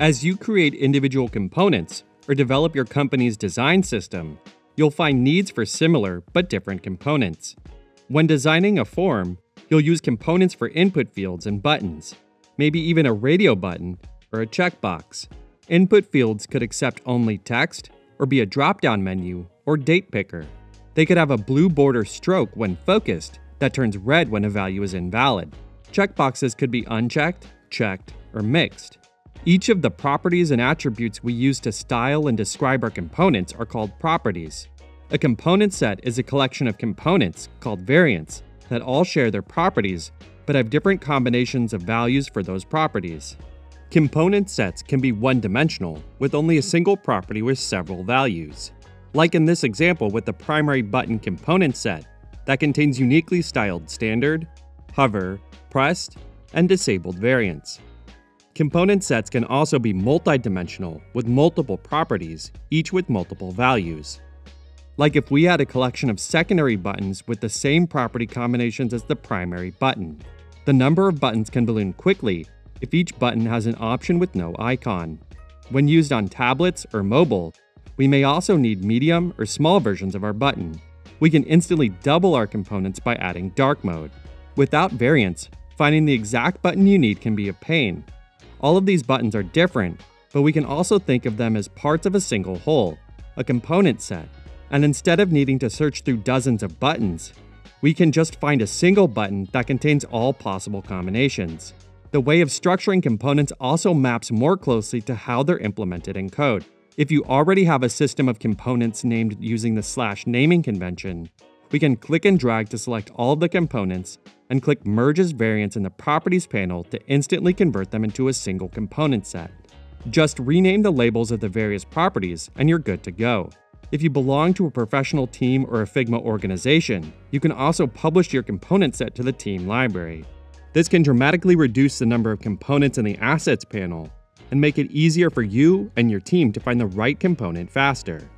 As you create individual components or develop your company's design system, you'll find needs for similar but different components. When designing a form, you'll use components for input fields and buttons, maybe even a radio button or a checkbox. Input fields could accept only text or be a drop-down menu or date picker. They could have a blue border stroke when focused that turns red when a value is invalid. Checkboxes could be unchecked, checked, or mixed. Each of the properties and attributes we use to style and describe our components are called properties. A component set is a collection of components, called variants, that all share their properties but have different combinations of values for those properties. Component sets can be one-dimensional, with only a single property with several values. Like in this example with the primary button component set that contains uniquely styled standard, hover, pressed, and disabled variants. Component sets can also be multidimensional with multiple properties, each with multiple values. Like if we had a collection of secondary buttons with the same property combinations as the primary button. The number of buttons can balloon quickly if each button has an option with no icon. When used on tablets or mobile, we may also need medium or small versions of our button. We can instantly double our components by adding dark mode. Without variants, finding the exact button you need can be a pain. All of these buttons are different, but we can also think of them as parts of a single whole, a component set. And instead of needing to search through dozens of buttons, we can just find a single button that contains all possible combinations. The way of structuring components also maps more closely to how they're implemented in code. If you already have a system of components named using the slash naming convention, we can click and drag to select all of the components and click Merge as Variants in the Properties panel to instantly convert them into a single component set. Just rename the labels of the various properties and you're good to go. If you belong to a professional team or a Figma organization, you can also publish your component set to the team library. This can dramatically reduce the number of components in the Assets panel and make it easier for you and your team to find the right component faster.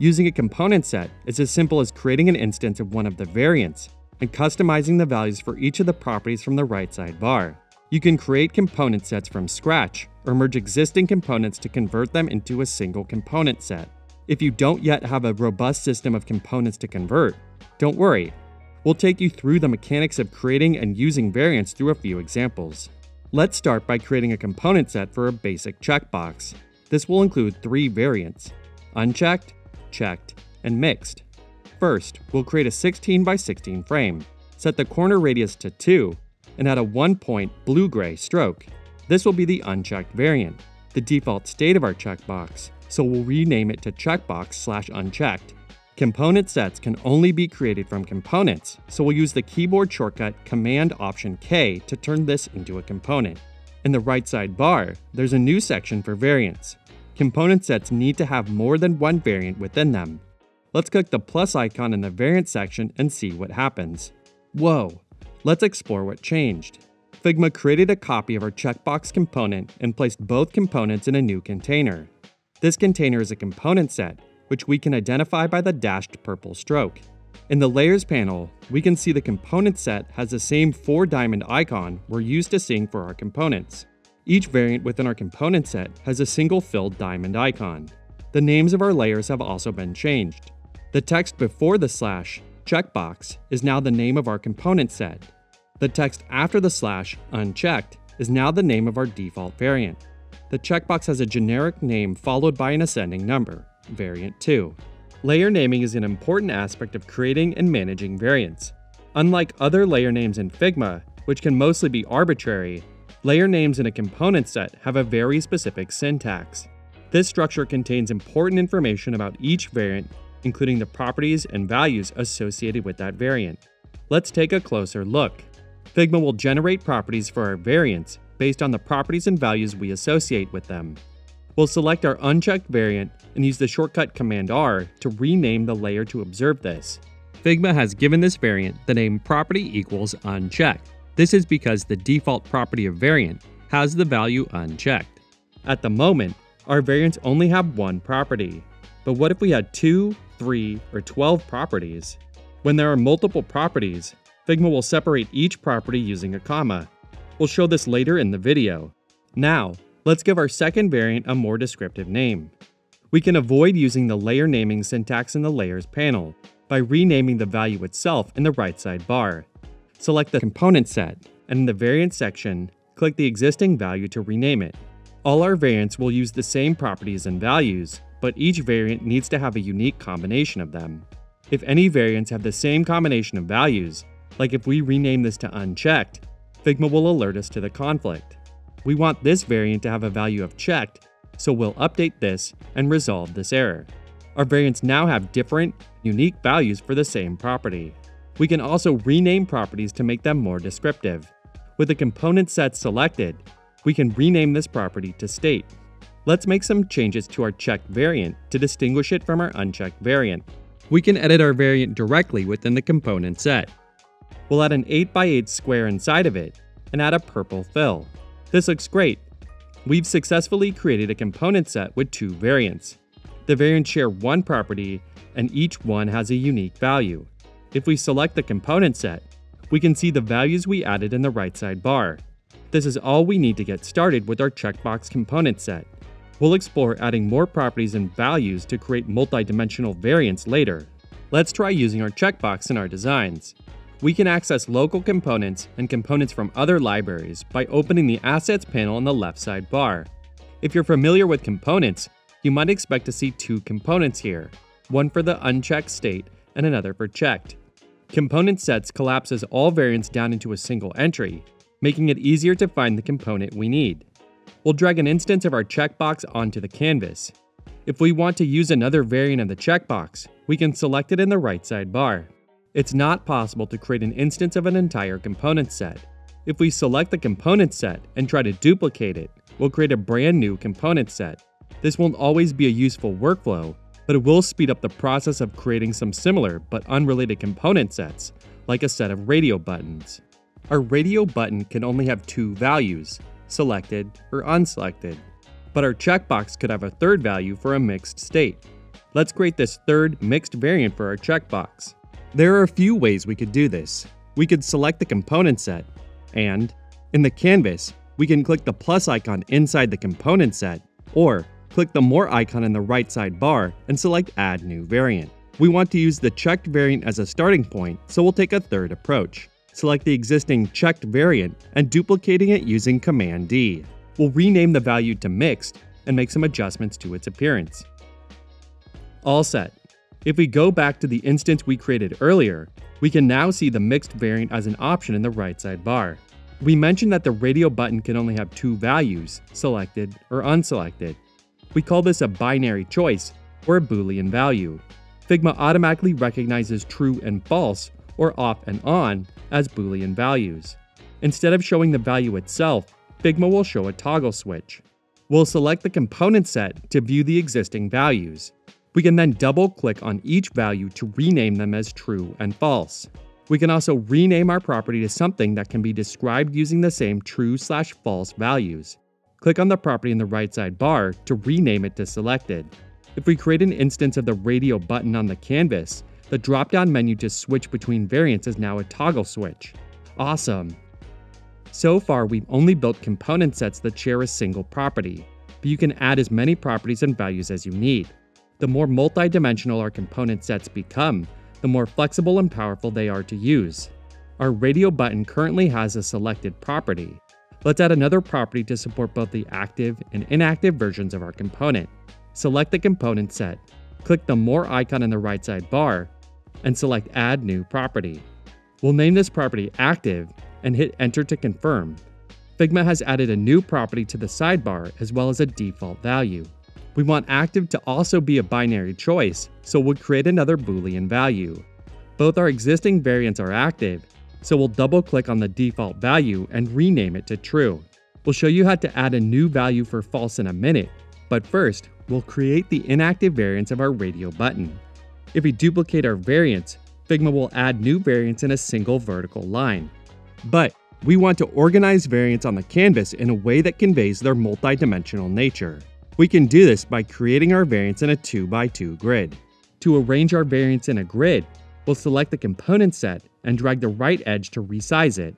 Using a component set is as simple as creating an instance of one of the variants and customizing the values for each of the properties from the right sidebar. You can create component sets from scratch or merge existing components to convert them into a single component set. If you don't yet have a robust system of components to convert, don't worry, We'll take you through the mechanics of creating and using variants through a few examples. Let's start by creating a component set for a basic checkbox. This will include three variants, unchecked, checked, and mixed. First, we'll create a 16 by 16 frame, set the corner radius to 2, and add a 1-point blue-gray stroke. This will be the unchecked variant, the default state of our checkbox, so we'll rename it to checkbox slash unchecked. Component sets can only be created from components, so we'll use the keyboard shortcut Command Option K to turn this into a component. In the right side bar, there's a new section for variants. Component sets need to have more than one variant within them. Let's click the plus icon in the variant section and see what happens. Whoa! Let's explore what changed. Figma created a copy of our checkbox component and placed both components in a new container. This container is a component set, which we can identify by the dashed purple stroke. In the Layers panel, we can see the component set has the same 4 diamond icon we're used to seeing for our components. Each variant within our component set has a single filled diamond icon. The names of our layers have also been changed. The text before the slash, checkbox, is now the name of our component set. The text after the slash, unchecked, is now the name of our default variant. The checkbox has a generic name followed by an ascending number. Variant 2. Layer naming is an important aspect of creating and managing variants. Unlike other layer names in Figma, which can mostly be arbitrary, layer names in a component set have a very specific syntax. This structure contains important information about each variant, including the properties and values associated with that variant. Let's take a closer look. Figma will generate properties for our variants based on the properties and values we associate with them. We'll select our unchecked variant and use the shortcut Command R to rename the layer to observe this. Figma has given this variant the name property equals unchecked. This is because the default property of variant has the value unchecked. At the moment, our variants only have one property. But what if we had 2, 3, or 12 properties? When there are multiple properties, Figma will separate each property using a comma. We'll show this later in the video. Now, Let's give our second variant a more descriptive name. We can avoid using the layer naming syntax in the Layers panel by renaming the value itself in the right side bar. Select the component set, and in the variant section, click the existing value to rename it. All our variants will use the same properties and values, but each variant needs to have a unique combination of them. If any variants have the same combination of values, like if we rename this to unchecked, Figma will alert us to the conflict. We want this variant to have a value of checked, so we'll update this and resolve this error. Our variants now have different, unique values for the same property. We can also rename properties to make them more descriptive. With the component set selected, we can rename this property to state. Let's make some changes to our checked variant to distinguish it from our unchecked variant. We can edit our variant directly within the component set. We'll add an 8x8 square inside of it and add a purple fill. This looks great. We've successfully created a component set with two variants. The variants share one property and each one has a unique value. If we select the component set, we can see the values we added in the right side bar. This is all we need to get started with our checkbox component set. We'll explore adding more properties and values to create multi-dimensional variants later. Let's try using our checkbox in our designs. We can access local components and components from other libraries by opening the Assets panel on the left side bar. If you're familiar with components, you might expect to see two components here, one for the unchecked state and another for checked. Component sets collapses all variants down into a single entry, making it easier to find the component we need. We'll drag an instance of our checkbox onto the canvas. If we want to use another variant of the checkbox, we can select it in the right side bar. It's not possible to create an instance of an entire component set. If we select the component set and try to duplicate it, we'll create a brand new component set. This won't always be a useful workflow, but it will speed up the process of creating some similar but unrelated component sets, like a set of radio buttons. Our radio button can only have two values, selected, or unselected. But our checkbox could have a third value for a mixed state. Let's create this third mixed variant for our checkbox. There are a few ways we could do this. We could select the component set, and in the canvas, we can click the plus icon inside the component set, or click the More icon in the right side bar and select Add New Variant. We want to use the checked variant as a starting point, so we'll take a third approach select the existing checked variant and duplicating it using Command D. We'll rename the value to mixed and make some adjustments to its appearance. All set. If we go back to the instance we created earlier, we can now see the mixed variant as an option in the right side bar. We mentioned that the radio button can only have two values, selected or unselected. We call this a binary choice, or a boolean value. Figma automatically recognizes true and false, or off and on, as Boolean values. Instead of showing the value itself, Figma will show a toggle switch. We'll select the component set to view the existing values. We can then double click on each value to rename them as true and false. We can also rename our property to something that can be described using the same true slash false values. Click on the property in the right side bar to rename it to selected. If we create an instance of the radio button on the canvas, the drop-down menu to switch between variants is now a toggle switch. Awesome! So far, we've only built component sets that share a single property, but you can add as many properties and values as you need. The more multi-dimensional our component sets become, the more flexible and powerful they are to use. Our radio button currently has a selected property. Let's add another property to support both the active and inactive versions of our component. Select the component set, click the More icon in the right side bar, and select Add New Property. We'll name this property Active and hit Enter to confirm. Figma has added a new property to the sidebar as well as a default value. We want active to also be a binary choice, so we'll create another boolean value. Both our existing variants are active, so we'll double click on the default value and rename it to true. We'll show you how to add a new value for false in a minute, but first, we'll create the inactive variants of our radio button. If we duplicate our variants, Figma will add new variants in a single vertical line. But we want to organize variants on the canvas in a way that conveys their multidimensional nature. We can do this by creating our variants in a 2x2 grid. To arrange our variants in a grid, we'll select the component set and drag the right edge to resize it.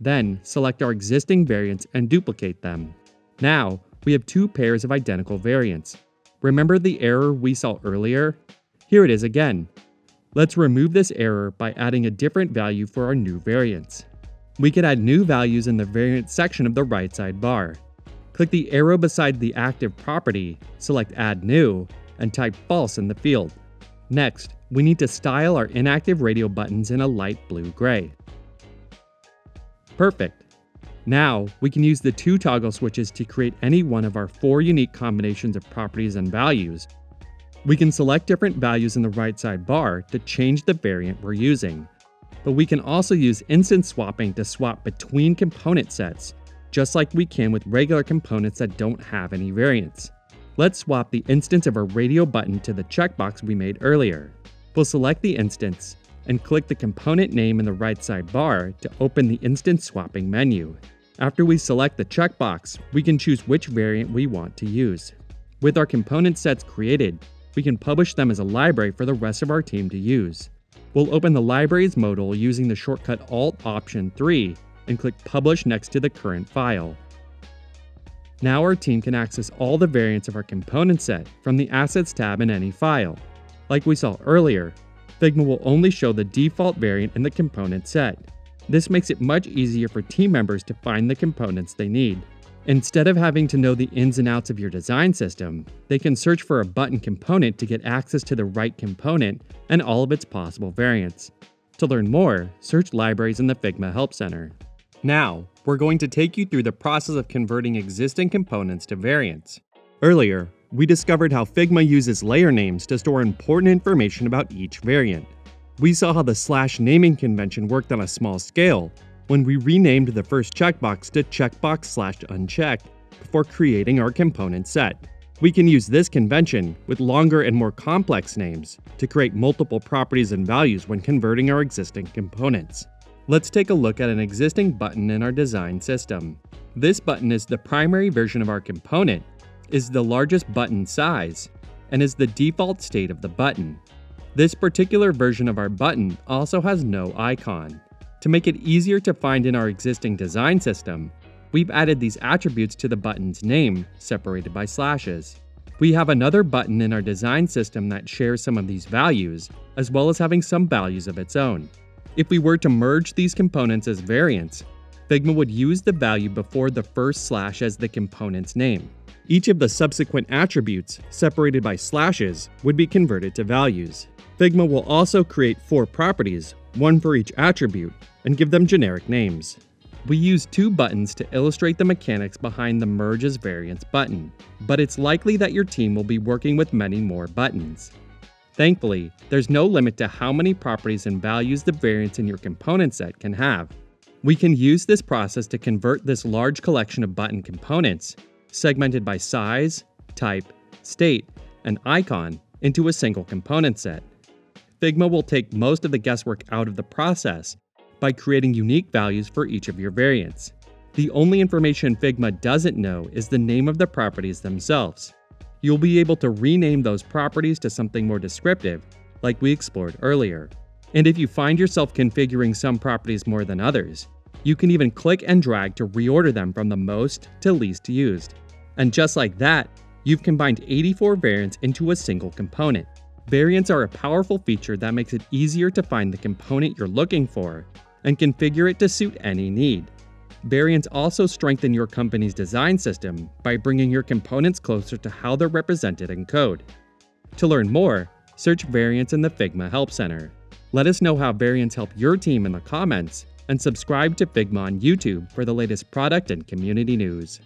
Then, select our existing variants and duplicate them. Now, we have two pairs of identical variants. Remember the error we saw earlier? Here it is again. Let's remove this error by adding a different value for our new variants. We can add new values in the variant section of the right side bar. Click the arrow beside the active property, select Add New, and type False in the field. Next, we need to style our inactive radio buttons in a light blue-gray. Perfect. Now, we can use the two toggle switches to create any one of our four unique combinations of properties and values. We can select different values in the right side bar to change the variant we're using. But we can also use instance swapping to swap between component sets, just like we can with regular components that don't have any variants. Let's swap the instance of our radio button to the checkbox we made earlier. We'll select the instance and click the component name in the right side bar to open the instance swapping menu. After we select the checkbox, we can choose which variant we want to use. With our component sets created, we can publish them as a library for the rest of our team to use. We'll open the libraries modal using the shortcut Alt Option 3 and click Publish next to the current file. Now our team can access all the variants of our component set from the Assets tab in any file. Like we saw earlier, Figma will only show the default variant in the component set. This makes it much easier for team members to find the components they need. Instead of having to know the ins and outs of your design system, they can search for a button component to get access to the right component and all of its possible variants. To learn more, search libraries in the Figma Help Center. Now, we're going to take you through the process of converting existing components to variants. Earlier, we discovered how Figma uses layer names to store important information about each variant. We saw how the slash naming convention worked on a small scale, when we renamed the first checkbox to checkbox slash unchecked before creating our component set. We can use this convention with longer and more complex names to create multiple properties and values when converting our existing components. Let's take a look at an existing button in our design system. This button is the primary version of our component, is the largest button size, and is the default state of the button. This particular version of our button also has no icon. To make it easier to find in our existing design system, we've added these attributes to the button's name, separated by slashes. We have another button in our design system that shares some of these values, as well as having some values of its own. If we were to merge these components as variants, Figma would use the value before the first slash as the component's name. Each of the subsequent attributes, separated by slashes, would be converted to values. Figma will also create four properties, one for each attribute, and give them generic names. We use two buttons to illustrate the mechanics behind the Merge as Variants button, but it's likely that your team will be working with many more buttons. Thankfully, there's no limit to how many properties and values the variants in your component set can have. We can use this process to convert this large collection of button components, segmented by size, type, state, and icon, into a single component set. Figma will take most of the guesswork out of the process by creating unique values for each of your variants. The only information Figma doesn't know is the name of the properties themselves. You'll be able to rename those properties to something more descriptive, like we explored earlier. And if you find yourself configuring some properties more than others, you can even click and drag to reorder them from the most to least used. And just like that, you've combined 84 variants into a single component. Variants are a powerful feature that makes it easier to find the component you're looking for and configure it to suit any need. Variants also strengthen your company's design system by bringing your components closer to how they're represented in code. To learn more, search Variants in the Figma Help Center. Let us know how variants help your team in the comments, and subscribe to Figma on YouTube for the latest product and community news.